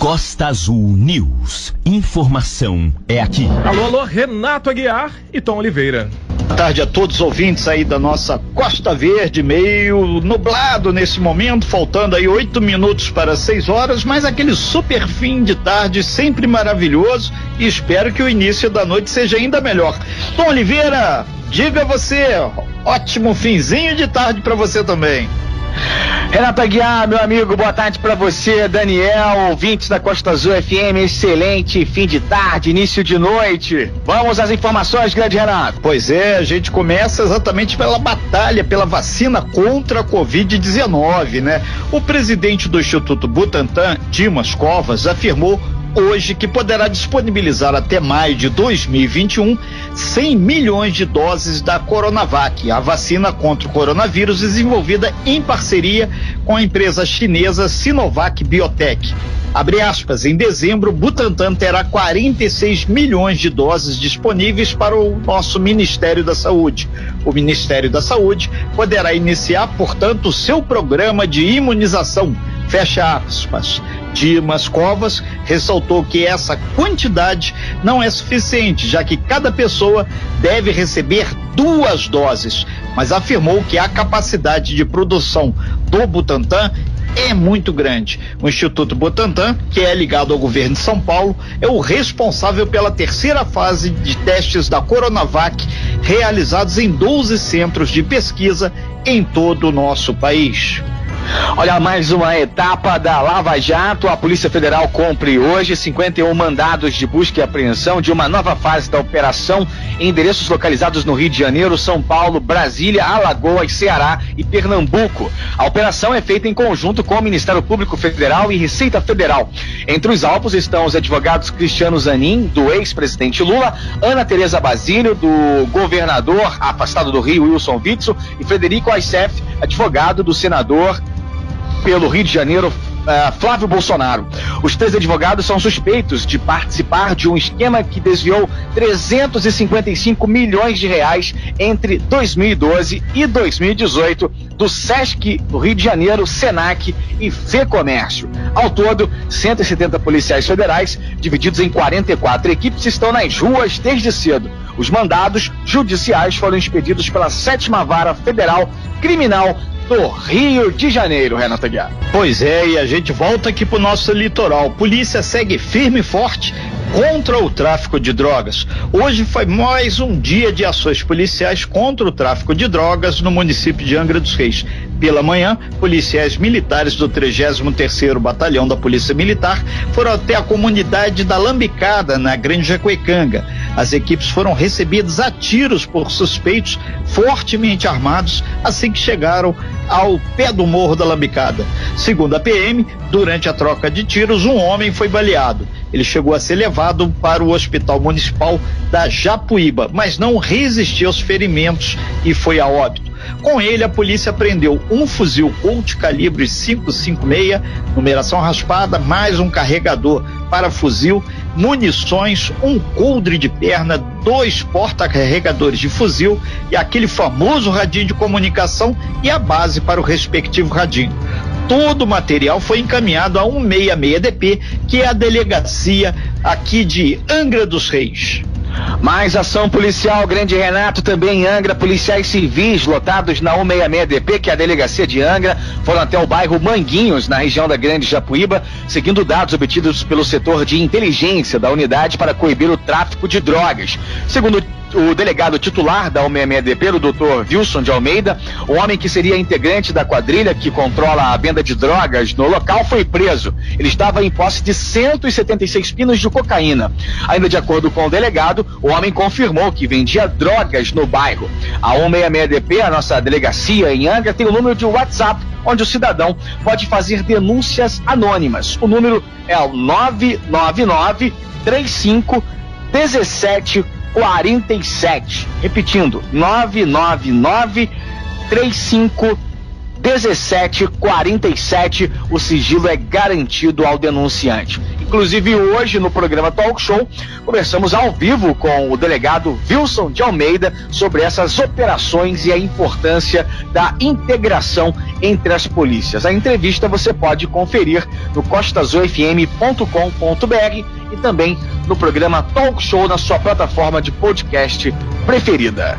Costa Azul News. Informação é aqui. Alô, alô, Renato Aguiar e Tom Oliveira. Boa tarde a todos os ouvintes aí da nossa Costa Verde, meio nublado nesse momento, faltando aí oito minutos para seis horas, mas aquele super fim de tarde sempre maravilhoso e espero que o início da noite seja ainda melhor. Tom Oliveira, diga você, ótimo finzinho de tarde para você também. Renato Aguiar, meu amigo, boa tarde para você, Daniel, ouvintes da Costa Azul FM, excelente fim de tarde, início de noite. Vamos às informações, grande Renato. Pois é, a gente começa exatamente pela batalha pela vacina contra a Covid-19, né? O presidente do Instituto Butantan, Dimas Covas, afirmou hoje que poderá disponibilizar até maio de 2021 100 milhões de doses da Coronavac, a vacina contra o coronavírus desenvolvida em parceria com a empresa chinesa Sinovac Biotech. Abre aspas, em dezembro, Butantan terá 46 milhões de doses disponíveis para o nosso Ministério da Saúde. O Ministério da Saúde poderá iniciar, portanto, seu programa de imunização. Fecha aspas. Dimas Covas ressaltou que essa quantidade não é suficiente, já que cada pessoa deve receber duas doses, mas afirmou que a capacidade de produção do Butantan é muito grande. O Instituto Butantan, que é ligado ao governo de São Paulo, é o responsável pela terceira fase de testes da Coronavac, realizados em 12 centros de pesquisa em todo o nosso país. Olha, mais uma etapa da Lava Jato. A Polícia Federal cumpre hoje 51 mandados de busca e apreensão de uma nova fase da operação em endereços localizados no Rio de Janeiro, São Paulo, Brasília, Alagoas, Ceará e Pernambuco. A operação é feita em conjunto com o Ministério Público Federal e Receita Federal. Entre os alvos estão os advogados Cristiano Zanin, do ex-presidente Lula, Ana Tereza Basílio, do governador afastado do Rio, Wilson Witzel, e Frederico Aissef, advogado do senador pelo Rio de Janeiro, uh, Flávio Bolsonaro. Os três advogados são suspeitos de participar de um esquema que desviou 355 milhões de reais entre 2012 e 2018 do SESC do Rio de Janeiro, SENAC e FEComércio. Ao todo, 170 policiais federais, divididos em 44 equipes, estão nas ruas desde cedo. Os mandados judiciais foram expedidos pela sétima vara federal criminal do Rio de Janeiro, Renato Aguiar. Pois é, e a gente volta aqui pro nosso litoral. Polícia segue firme e forte contra o tráfico de drogas. Hoje foi mais um dia de ações policiais contra o tráfico de drogas no município de Angra dos Reis. Pela manhã, policiais militares do 33º Batalhão da Polícia Militar foram até a comunidade da Lambicada, na Grande Jacuecanga. As equipes foram recebidas a tiros por suspeitos fortemente armados assim que chegaram ao pé do morro da Lambicada. Segundo a PM, durante a troca de tiros, um homem foi baleado. Ele chegou a ser levado para o Hospital Municipal da Japuíba, mas não resistiu aos ferimentos e foi a óbito. Com ele, a polícia prendeu um fuzil Colt calibre 556, numeração raspada, mais um carregador para fuzil, munições, um coldre de perna, dois porta-carregadores de fuzil e aquele famoso radinho de comunicação e a base para o respectivo radinho todo o material foi encaminhado a 166DP, que é a delegacia aqui de Angra dos Reis. Mais ação policial, Grande Renato, também em Angra, policiais civis lotados na 166DP, que é a delegacia de Angra, foram até o bairro Manguinhos, na região da Grande Japuíba, seguindo dados obtidos pelo setor de inteligência da unidade para coibir o tráfico de drogas. Segundo o delegado titular da 166DP, o doutor Wilson de Almeida, o homem que seria integrante da quadrilha que controla a venda de drogas no local, foi preso. Ele estava em posse de 176 pinos de cocaína. Ainda de acordo com o delegado, o homem confirmou que vendia drogas no bairro. A 166DP, a nossa delegacia em Angra, tem o um número de WhatsApp onde o cidadão pode fazer denúncias anônimas. O número é o 999 35 17 47. Repetindo, 999 35 1747. O sigilo é garantido ao denunciante. Inclusive, hoje no programa Talk Show, conversamos ao vivo com o delegado Wilson de Almeida sobre essas operações e a importância da integração entre as polícias. A entrevista você pode conferir no costasofm.com.br e também no programa Talk Show na sua plataforma de podcast preferida.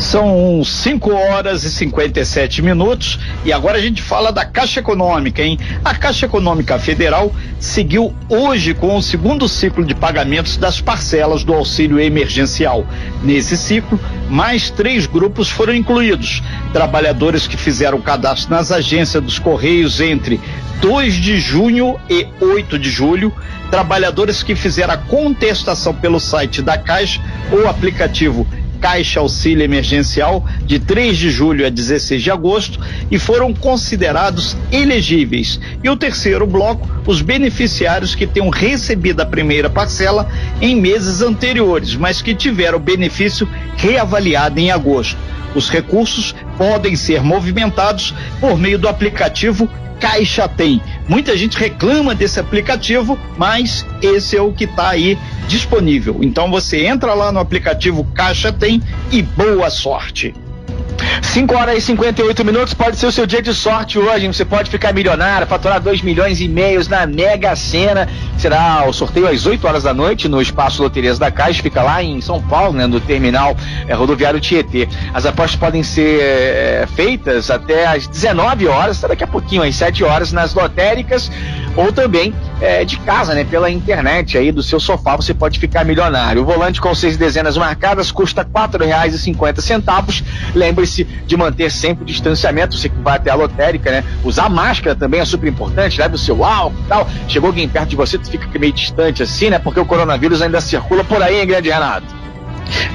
São 5 horas e 57 minutos e agora a gente fala da Caixa Econômica, hein? A Caixa Econômica Federal seguiu hoje com o segundo ciclo de pagamentos das parcelas do auxílio emergencial. Nesse ciclo, mais três grupos foram incluídos: trabalhadores que fizeram cadastro nas agências dos Correios entre 2 de junho e 8 de julho, trabalhadores que fizeram a contestação pelo site da Caixa ou aplicativo Caixa Auxílio Emergencial de 3 de julho a 16 de agosto e foram considerados elegíveis. E o terceiro bloco, os beneficiários que tenham recebido a primeira parcela em meses anteriores, mas que tiveram o benefício reavaliado em agosto. Os recursos podem ser movimentados por meio do aplicativo Caixa Tem. Muita gente reclama desse aplicativo, mas esse é o que está aí disponível. Então você entra lá no aplicativo Caixa Tem e boa sorte. 5 horas e 58 minutos pode ser o seu dia de sorte hoje. Você pode ficar milionário, faturar 2 milhões e meios na Mega Sena. Será o sorteio às 8 horas da noite no Espaço Loterias da Caixa, fica lá em São Paulo, né, no terminal é, rodoviário Tietê. As apostas podem ser é, feitas até às 19 horas, daqui a pouquinho, às 7 horas, nas lotéricas ou também é, de casa, né? Pela internet aí do seu sofá você pode ficar milionário. O volante com seis dezenas marcadas custa quatro reais e cinquenta centavos. Lembre-se de manter sempre o distanciamento. Você que vai até a lotérica, né? Usar máscara também é super importante. Leve o seu álcool e tal. Chegou alguém perto de você, tu fica meio distante assim, né? Porque o coronavírus ainda circula por aí, hein, grande Renato?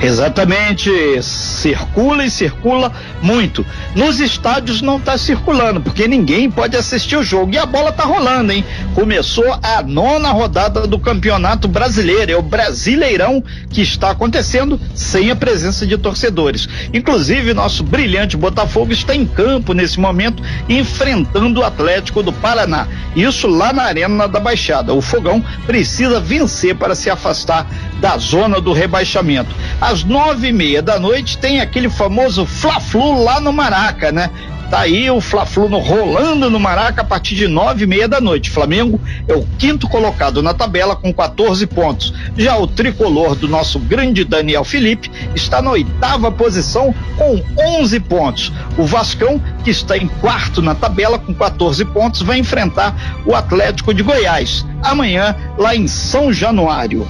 Exatamente, circula e circula muito. Nos estádios não está circulando, porque ninguém pode assistir o jogo. E a bola está rolando, hein? Começou a nona rodada do Campeonato Brasileiro, é o Brasileirão que está acontecendo sem a presença de torcedores. Inclusive, nosso brilhante Botafogo está em campo nesse momento, enfrentando o Atlético do Paraná. Isso lá na Arena da Baixada. O Fogão precisa vencer para se afastar da zona do rebaixamento. Às nove e meia da noite tem aquele famoso Fla-Flu lá no Maraca, né? Tá aí o Fla-Flu rolando no Maraca a partir de nove e meia da noite. Flamengo é o quinto colocado na tabela com 14 pontos. Já o tricolor do nosso grande Daniel Felipe está na oitava posição com 11 pontos. O Vascão, que está em quarto na tabela com 14 pontos, vai enfrentar o Atlético de Goiás amanhã lá em São Januário.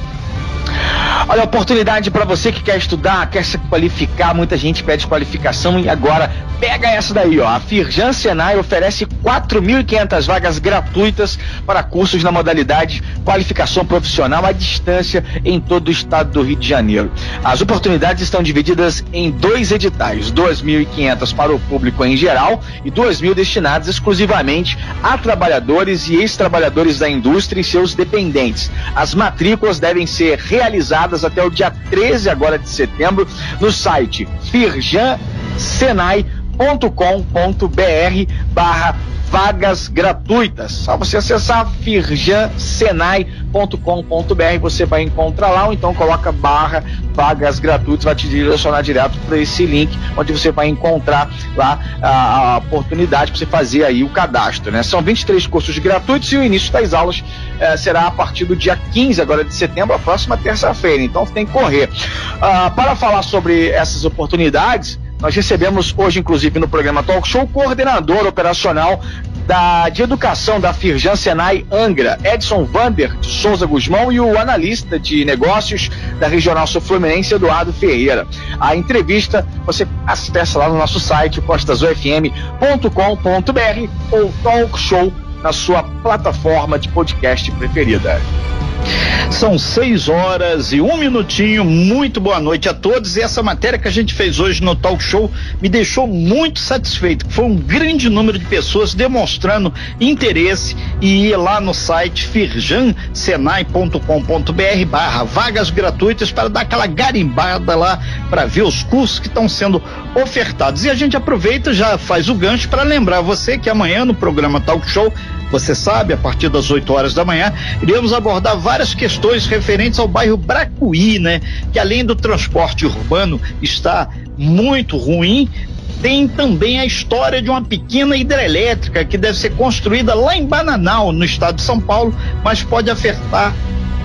Olha, oportunidade para você que quer estudar, quer se qualificar, muita gente pede qualificação e agora pega essa daí, ó. A Firjan Senai oferece 4.500 vagas gratuitas para cursos na modalidade qualificação profissional à distância em todo o estado do Rio de Janeiro. As oportunidades estão divididas em dois editais, 2.500 para o público em geral e 2.000 destinados exclusivamente a trabalhadores e ex-trabalhadores da indústria e seus dependentes. As matrículas devem ser realizadas até o dia 13 agora de setembro no site firjansenai.com.br barra vagas gratuitas. Só você acessar firjansenai.com.br, você vai encontrar lá, ou então coloca barra vagas gratuitas, vai te direcionar direto para esse link, onde você vai encontrar lá a, a oportunidade para você fazer aí o cadastro, né? São 23 cursos gratuitos e o início das aulas eh, será a partir do dia 15 agora de setembro, a próxima terça-feira, então tem que correr. Uh, para falar sobre essas oportunidades, nós recebemos hoje, inclusive, no programa Talk Show, o coordenador operacional da, de educação da Firjan Senai Angra, Edson Vander de Souza Guzmão, e o analista de negócios da Regional Sul Fluminense, Eduardo Ferreira. A entrevista você acessa lá no nosso site, costasofm.com.br ou Talk Show na sua plataforma de podcast preferida. São seis horas e um minutinho. Muito boa noite a todos. E essa matéria que a gente fez hoje no Talk Show me deixou muito satisfeito. Foi um grande número de pessoas demonstrando interesse e ir lá no site firjansenai.com.br barra vagas gratuitas para dar aquela garimbada lá para ver os cursos que estão sendo ofertados. E a gente aproveita já faz o gancho para lembrar você que amanhã no programa Talk Show Você sabe, a partir das 8 horas da manhã, iremos abordar várias questões referentes ao bairro Bracuí, né? Que além do transporte urbano está muito ruim, tem também a história de uma pequena hidrelétrica que deve ser construída lá em Bananal, no estado de São Paulo, mas pode afetar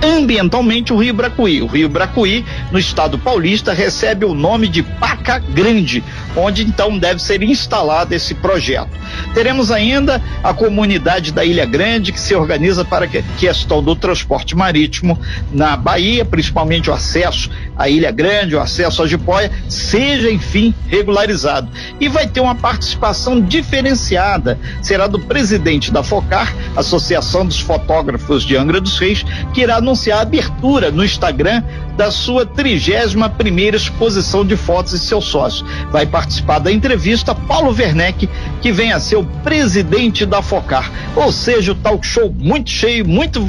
ambientalmente o Rio Bracuí. O Rio Bracuí, no estado paulista, recebe o nome de Paca Grande, onde então deve ser instalado esse projeto. Teremos ainda a comunidade da Ilha Grande, que se organiza para a questão do transporte marítimo na Bahia, principalmente o acesso à Ilha Grande, o acesso à Jipoia, seja enfim regularizado. E vai ter uma participação diferenciada, será do presidente da FOCAR, Associação dos Fotógrafos de Angra dos Reis, que irá no anunciar a abertura no Instagram da sua 31 primeira exposição de fotos e seu sócio. Vai participar da entrevista Paulo Werneck, que vem a ser o presidente da Focar. Ou seja, o talk show muito cheio, muito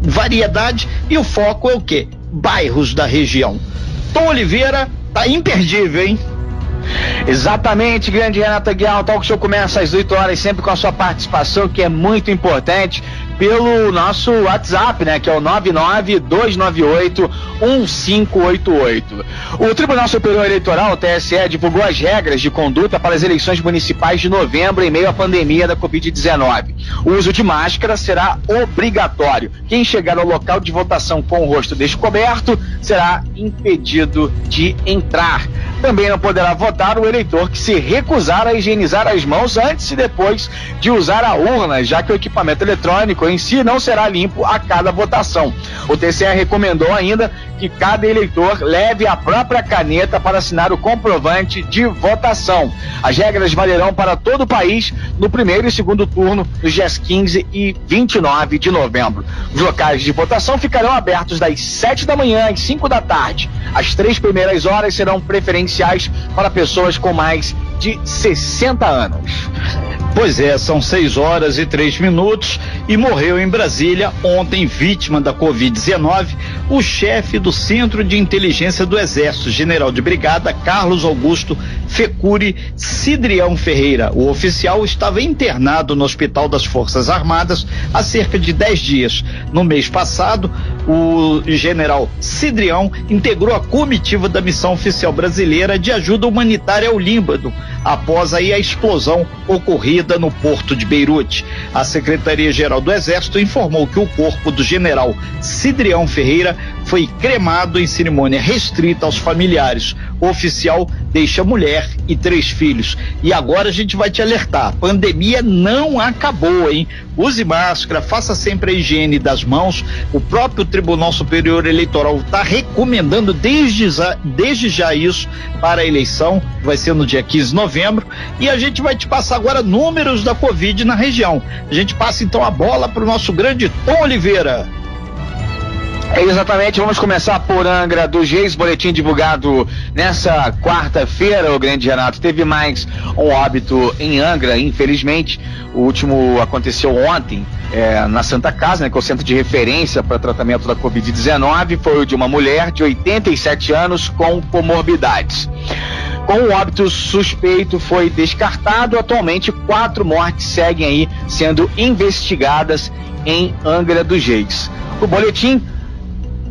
variedade e o foco é o quê? Bairros da região. Tom Oliveira tá imperdível, hein? Exatamente, grande Renata Guiar. O talk show começa às 8 horas, sempre com a sua participação, que é muito importante pelo nosso WhatsApp, né, que é o 992981588. O Tribunal Superior Eleitoral, TSE, divulgou as regras de conduta para as eleições municipais de novembro em meio à pandemia da Covid-19. O uso de máscara será obrigatório. Quem chegar ao local de votação com o rosto descoberto será impedido de entrar. Também não poderá votar o eleitor que se recusar a higienizar as mãos antes e depois de usar a urna, já que o equipamento eletrônico em si não será limpo a cada votação. O TCE recomendou ainda que cada eleitor leve a própria caneta para assinar o comprovante de votação. As regras valerão para todo o país no primeiro e segundo turno, nos dias 15 e 29 de novembro. Os locais de votação ficarão abertos das 7 da manhã às 5 da tarde. As três primeiras horas serão preferenciais para pessoas com mais de 60 anos. Pois é, são 6 horas e 3 minutos e morreu em Brasília ontem, vítima da Covid-19, o chefe do Centro de Inteligência do Exército, general de brigada Carlos Augusto Fecuri Cidrião Ferreira. O oficial estava internado no Hospital das Forças Armadas há cerca de 10 dias. No mês passado, o general Cidrião integrou a comitiva da missão oficial brasileira de ajuda humanitária ao Líbano, após aí a explosão ocorrida no porto de Beirute. A Secretaria-Geral do Exército informou que o corpo do general Cidrião Ferreira foi cremado em cerimônia restrita aos familiares. O oficial deixa mulher e três filhos. E agora a gente vai te alertar: pandemia não acabou, hein? Use máscara, faça sempre a higiene das mãos. O próprio Tribunal Superior Eleitoral está recomendando desde já, desde já isso para a eleição, vai ser no dia 15 de novembro. E a gente vai te passar agora números da Covid na região. A gente passa então a bola para o nosso grande Tom Oliveira. É exatamente, vamos começar por Angra dos Reis, boletim divulgado nessa quarta-feira, o grande Renato. Teve mais um óbito em Angra, infelizmente. O último aconteceu ontem é, na Santa Casa, né, que é o centro de referência para tratamento da Covid-19. Foi o de uma mulher de 87 anos com comorbidades. Com o óbito suspeito foi descartado, atualmente quatro mortes seguem aí sendo investigadas em Angra dos Reis. O boletim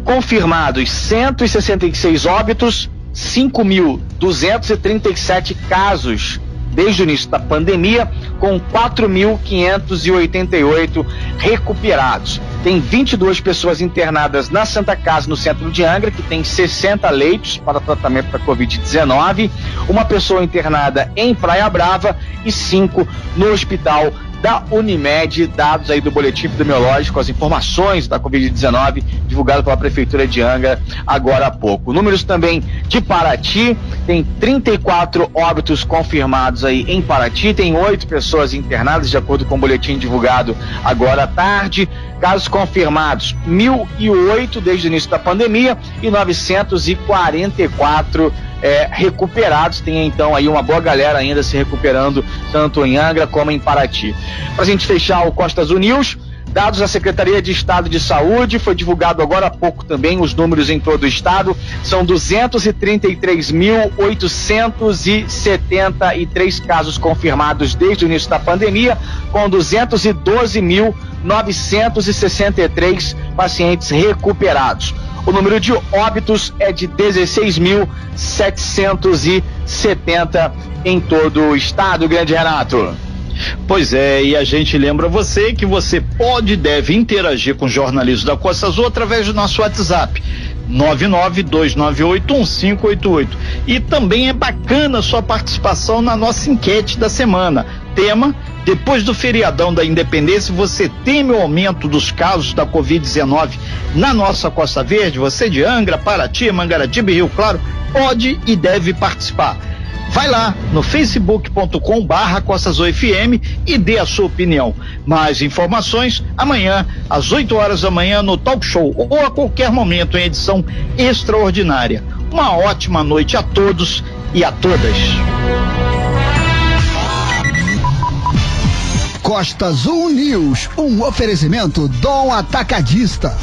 confirmados 166 óbitos, 5.237 casos desde o início da pandemia, com 4.588 recuperados. Tem 22 pessoas internadas na Santa Casa, no centro de Angra, que tem 60 leitos para tratamento da Covid-19, uma pessoa internada em Praia Brava e cinco no Hospital da Unimed, dados aí do boletim epidemiológico, as informações da Covid-19 divulgado pela Prefeitura de Angra agora há pouco. Números também de Paraty, tem 34 óbitos confirmados aí em Paraty, tem oito pessoas internadas, de acordo com o boletim divulgado agora à tarde. Casos confirmados, 1.008 desde o início da pandemia e 944 é, recuperados. Tem então aí uma boa galera ainda se recuperando, tanto em Angra como em Paraty. Para a gente fechar o Costa Azul News, Dados da Secretaria de Estado de Saúde, foi divulgado agora há pouco também os números em todo o estado, são 233.873 casos confirmados desde o início da pandemia, com 212.963 pacientes recuperados. O número de óbitos é de 16.770 em todo o estado, grande Renato. Pois é, e a gente lembra você que você pode e deve interagir com o jornalismo da Costa Azul através do nosso WhatsApp. 992981588. E também é bacana a sua participação na nossa enquete da semana. Tema: depois do feriadão da Independência, você teme o aumento dos casos da Covid-19 na nossa Costa Verde? Você de Angra, Paraty, Mangaratiba e Rio Claro pode e deve participar. Vai lá no facebook.com barra FM e dê a sua opinião. Mais informações amanhã, às 8 horas da manhã, no Talk Show ou a qualquer momento em edição extraordinária. Uma ótima noite a todos e a todas. Costa Azul News, um oferecimento Dom Atacadista.